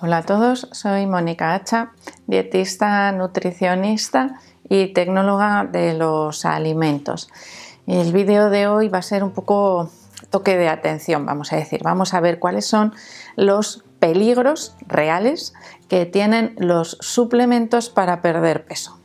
Hola a todos, soy Mónica Hacha, dietista, nutricionista y tecnóloga de los alimentos. El vídeo de hoy va a ser un poco toque de atención, vamos a decir. Vamos a ver cuáles son los peligros reales que tienen los suplementos para perder peso.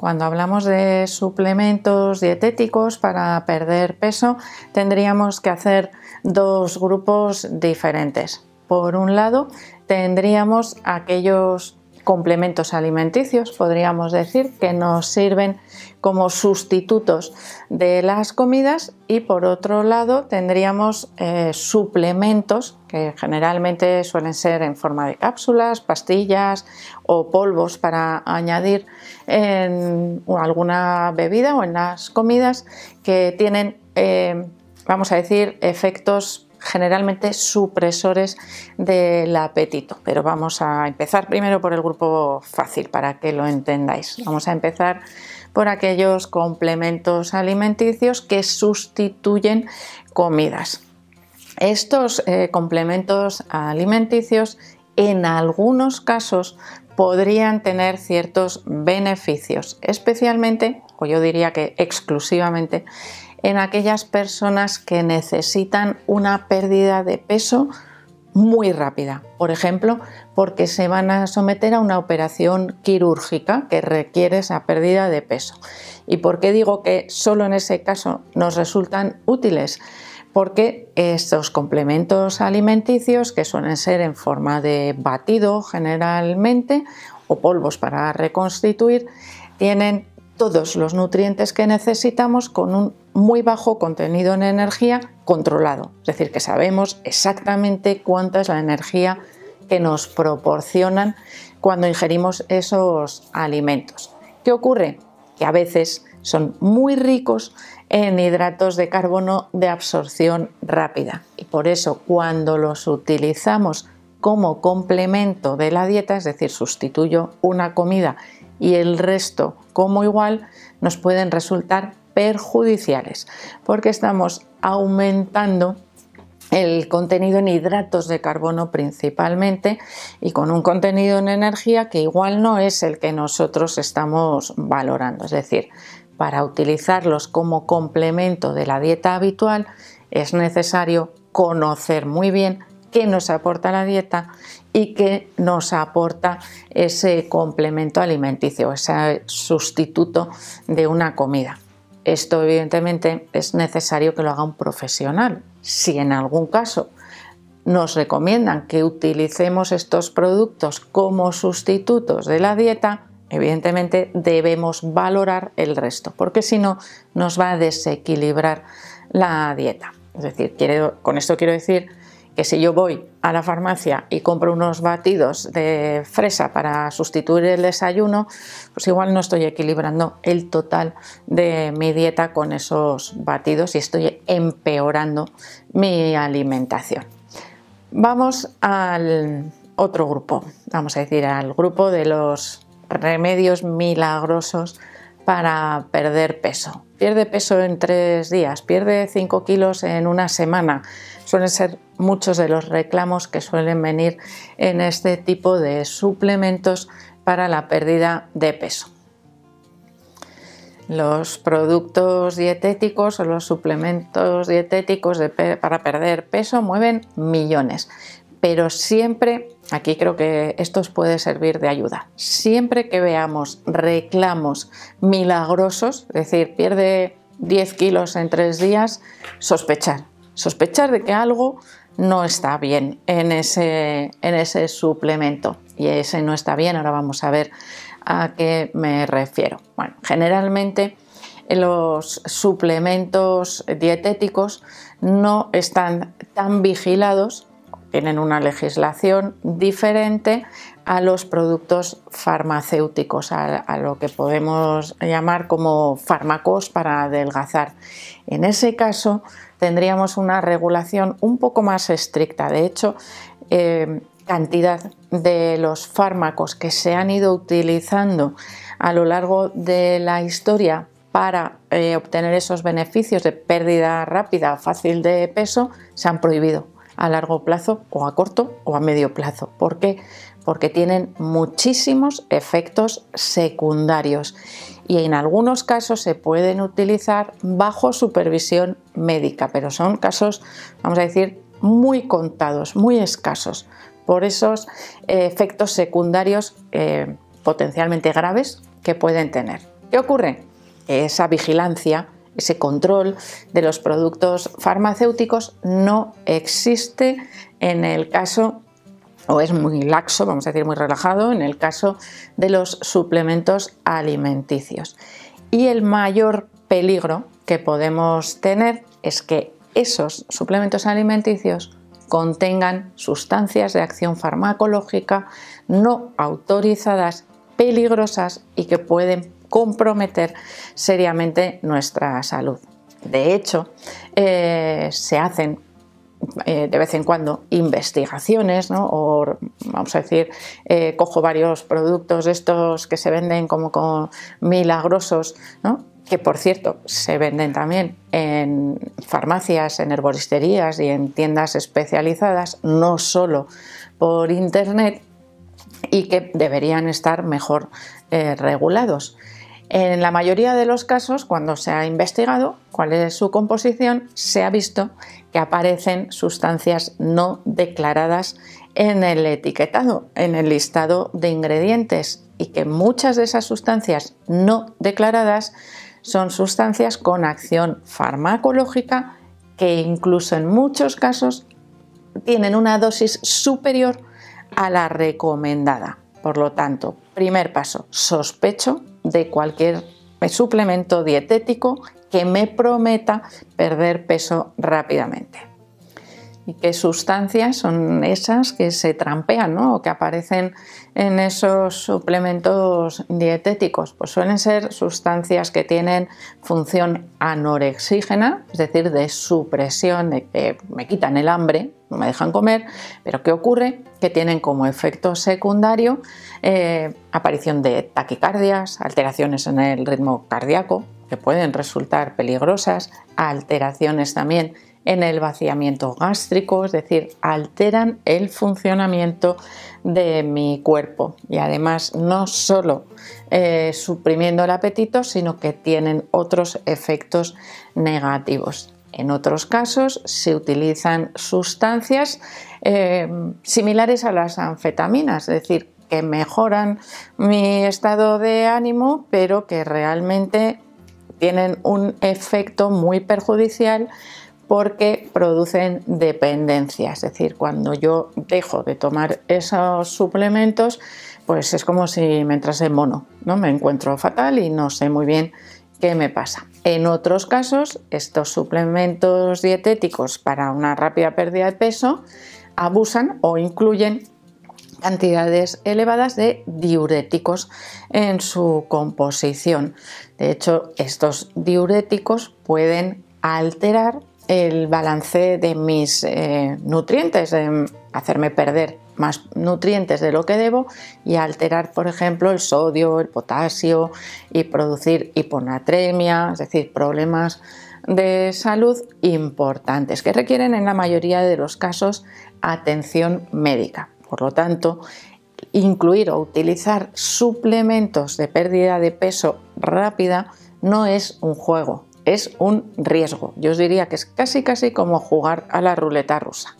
Cuando hablamos de suplementos dietéticos para perder peso, tendríamos que hacer dos grupos diferentes. Por un lado, tendríamos aquellos complementos alimenticios, podríamos decir, que nos sirven como sustitutos de las comidas. Y por otro lado tendríamos eh, suplementos que generalmente suelen ser en forma de cápsulas, pastillas o polvos para añadir en alguna bebida o en las comidas que tienen, eh, vamos a decir, efectos generalmente supresores del apetito. Pero vamos a empezar primero por el grupo fácil para que lo entendáis. Vamos a empezar por aquellos complementos alimenticios que sustituyen comidas. Estos eh, complementos alimenticios en algunos casos podrían tener ciertos beneficios, especialmente, o yo diría que exclusivamente, en aquellas personas que necesitan una pérdida de peso muy rápida. Por ejemplo, porque se van a someter a una operación quirúrgica que requiere esa pérdida de peso. ¿Y por qué digo que solo en ese caso nos resultan útiles? Porque estos complementos alimenticios, que suelen ser en forma de batido generalmente o polvos para reconstituir, tienen todos los nutrientes que necesitamos con un muy bajo contenido en energía controlado. Es decir, que sabemos exactamente cuánta es la energía que nos proporcionan cuando ingerimos esos alimentos. ¿Qué ocurre? Que a veces son muy ricos en hidratos de carbono de absorción rápida y por eso cuando los utilizamos como complemento de la dieta, es decir, sustituyo una comida y el resto como igual nos pueden resultar perjudiciales porque estamos aumentando el contenido en hidratos de carbono principalmente y con un contenido en energía que igual no es el que nosotros estamos valorando. Es decir, para utilizarlos como complemento de la dieta habitual es necesario conocer muy bien qué nos aporta la dieta y qué nos aporta ese complemento alimenticio, ese sustituto de una comida. Esto evidentemente es necesario que lo haga un profesional. Si en algún caso nos recomiendan que utilicemos estos productos como sustitutos de la dieta, evidentemente debemos valorar el resto, porque si no nos va a desequilibrar la dieta. Es decir, con esto quiero decir que si yo voy a la farmacia y compro unos batidos de fresa para sustituir el desayuno, pues igual no estoy equilibrando el total de mi dieta con esos batidos y estoy empeorando mi alimentación. Vamos al otro grupo, vamos a decir al grupo de los remedios milagrosos para perder peso. Pierde peso en tres días, pierde 5 kilos en una semana. Suelen ser muchos de los reclamos que suelen venir en este tipo de suplementos para la pérdida de peso. Los productos dietéticos o los suplementos dietéticos para perder peso mueven millones, pero siempre, aquí creo que esto os puede servir de ayuda, siempre que veamos reclamos milagrosos, es decir, pierde 10 kilos en tres días, sospechar, sospechar de que algo no está bien en ese, en ese suplemento. Y ese no está bien, ahora vamos a ver a qué me refiero. Bueno, generalmente los suplementos dietéticos no están tan vigilados, tienen una legislación diferente a los productos farmacéuticos, a, lo que podemos llamar como fármacos para adelgazar. En ese caso, tendríamos una regulación un poco más estricta. De hecho, eh, cantidad de los fármacos que se han ido utilizando a lo largo de la historia para eh, obtener esos beneficios de pérdida rápida o fácil de peso se han prohibido a largo plazo o a corto o a medio plazo. ¿Por qué? Porque tienen muchísimos efectos secundarios y en algunos casos se pueden utilizar bajo supervisión médica, pero son casos, vamos a decir, muy contados, muy escasos, por esos efectos secundarios eh, potencialmente graves que pueden tener. ¿Qué ocurre? Esa vigilancia, ese control de los productos farmacéuticos no existe en el caso o es muy laxo, vamos a decir muy relajado, en el caso de los suplementos alimenticios. Y el mayor peligro que podemos tener es que esos suplementos alimenticios contengan sustancias de acción farmacológica no autorizadas, peligrosas y que pueden comprometer seriamente nuestra salud. De hecho, eh, se hacen eh, de vez en cuando investigaciones, ¿no? o vamos a decir, eh, cojo varios productos estos que se venden como, milagrosos, ¿no? que por cierto se venden también en farmacias, en herboristerías y en tiendas especializadas, no solo por internet, y que deberían estar mejor regulados. En la mayoría de los casos, cuando se ha investigado cuál es su composición, se ha visto que aparecen sustancias no declaradas en el etiquetado, en el listado de ingredientes y que muchas de esas sustancias no declaradas son sustancias con acción farmacológica que incluso en muchos casos tienen una dosis superior a la recomendada. Por lo tanto, primer paso, sospecho de cualquier suplemento dietético que me prometa perder peso rápidamente. ¿Y qué sustancias son esas que se trampean o que aparecen en esos suplementos dietéticos? Pues suelen ser sustancias que tienen función anorexígena, es decir, de supresión, de que me quitan el hambre, no me dejan comer, pero ¿qué ocurre? Que tienen como efecto secundario eh, aparición de taquicardias, alteraciones en el ritmo cardíaco, que pueden resultar peligrosas, alteraciones también en el vaciamiento gástrico, es decir, alteran el funcionamiento de mi cuerpo y además no solo eh, suprimiendo el apetito, sino que tienen otros efectos negativos. En otros casos se utilizan sustancias eh, similares a las anfetaminas, es decir, que mejoran mi estado de ánimo, pero que realmente tienen un efecto muy perjudicial porque producen dependencia. Es decir, cuando yo dejo de tomar esos suplementos, pues es como si me entrase mono, ¿no? Me encuentro fatal y no sé muy bien qué me pasa. En otros casos, estos suplementos dietéticos para una rápida pérdida de peso abusan o incluyen cantidades elevadas de diuréticos en su composición. De hecho, estos diuréticos pueden alterar el balance de mis eh, nutrientes, hacerme perder más nutrientes de lo que debo y alterar, por ejemplo, el sodio, el potasio y producir hiponatremia, es decir, problemas de salud importantes que requieren en la mayoría de los casos atención médica. Por lo tanto, incluir o utilizar suplementos de pérdida de peso rápida no es un juego, es un riesgo. Yo os diría que es casi casi como jugar a la ruleta rusa.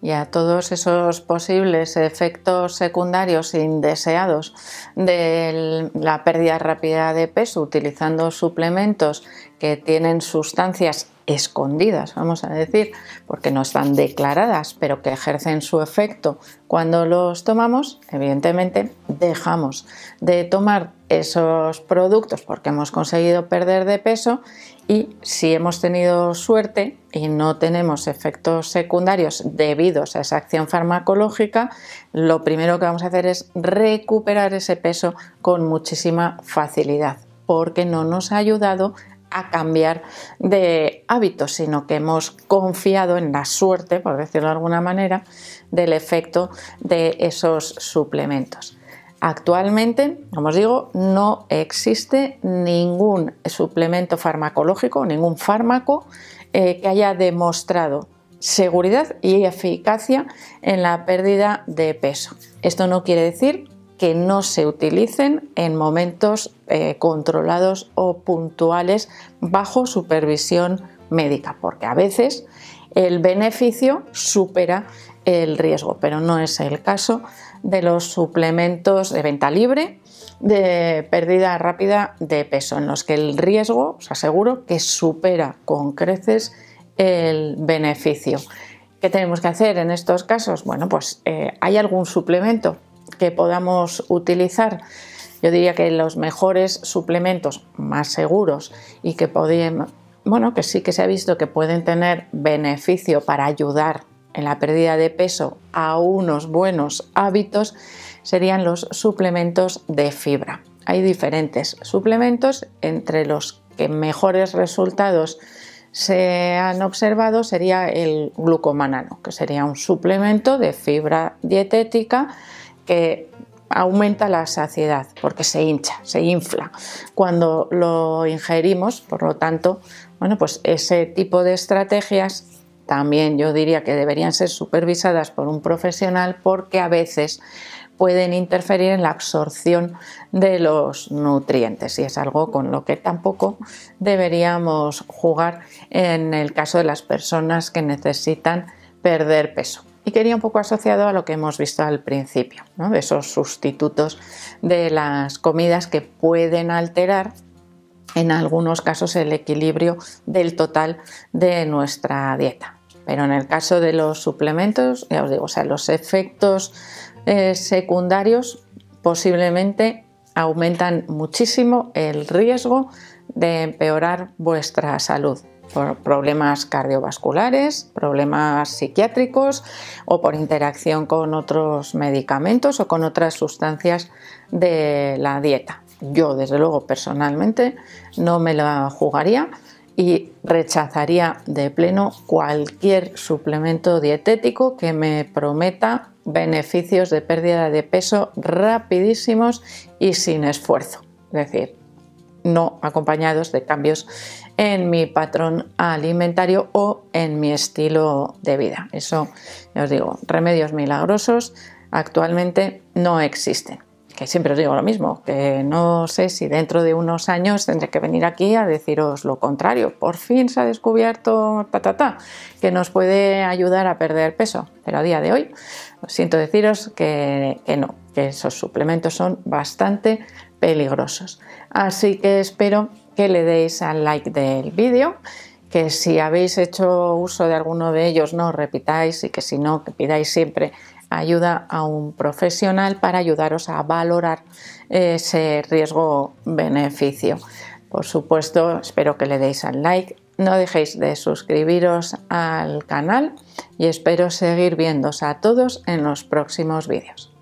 Y a todos esos posibles efectos secundarios indeseados de la pérdida rápida de peso utilizando suplementos que tienen sustancias escondidas, vamos a decir, porque no están declaradas, pero que ejercen su efecto cuando los tomamos, evidentemente dejamos de tomar esos productos porque hemos conseguido perder de peso y si hemos tenido suerte y no tenemos efectos secundarios debidos a esa acción farmacológica, lo primero que vamos a hacer es recuperar ese peso con muchísima facilidad porque no nos ha ayudado a cambiar de hábitos, sino que hemos confiado en la suerte, por decirlo de alguna manera, del efecto de esos suplementos. Actualmente, como os digo, no existe ningún suplemento farmacológico, ningún fármaco eh, que haya demostrado seguridad y eficacia en la pérdida de peso. Esto no quiere decir que no se utilicen en momentos eh, controlados o puntuales bajo supervisión médica, porque a veces el beneficio supera el riesgo, pero no es el caso de los suplementos de venta libre de pérdida rápida de peso, en los que el riesgo, os aseguro, que supera con creces el beneficio. ¿Qué tenemos que hacer en estos casos? Bueno, pues eh, hay algún suplemento que podamos utilizar. Yo diría que los mejores suplementos más seguros y que podían, bueno, que sí que se ha visto que pueden tener beneficio para ayudar en la pérdida de peso a unos buenos hábitos serían los suplementos de fibra. Hay diferentes suplementos, entre los que mejores resultados se han observado sería el glucomanano, que sería un suplemento de fibra dietética que aumenta la saciedad porque se hincha, se infla cuando lo ingerimos, por lo tanto, bueno, pues ese tipo de estrategias también yo diría que deberían ser supervisadas por un profesional porque a veces pueden interferir en la absorción de los nutrientes y es algo con lo que tampoco deberíamos jugar en el caso de las personas que necesitan perder peso. Y quería un poco asociado a lo que hemos visto al principio, de esos sustitutos de las comidas que pueden alterar en algunos casos el equilibrio del total de nuestra dieta. Pero en el caso de los suplementos, ya os digo, o sea, los efectos eh, secundarios posiblemente aumentan muchísimo el riesgo de empeorar vuestra salud por problemas cardiovasculares, problemas psiquiátricos o por interacción con otros medicamentos o con otras sustancias de la dieta. Yo, desde luego, personalmente no me la jugaría y rechazaría de pleno cualquier suplemento dietético que me prometa beneficios de pérdida de peso rapidísimos y sin esfuerzo. Es decir, no acompañados de cambios en mi patrón alimentario o en mi estilo de vida. Eso, os digo, remedios milagrosos actualmente no existen que siempre os digo lo mismo, que no sé si dentro de unos años tendré que venir aquí a deciros lo contrario. Por fin se ha descubierto ta, que nos puede ayudar a perder peso, pero a día de hoy siento deciros que, que no, que esos suplementos son bastante peligrosos. Así que espero que le deis al like del vídeo que si habéis hecho uso de alguno de ellos no repitáis y que si no, que pidáis siempre ayuda a un profesional para ayudaros a valorar ese riesgo-beneficio. Por supuesto, espero que le deis al like, no dejéis de suscribiros al canal y espero seguir viéndose a todos en los próximos vídeos.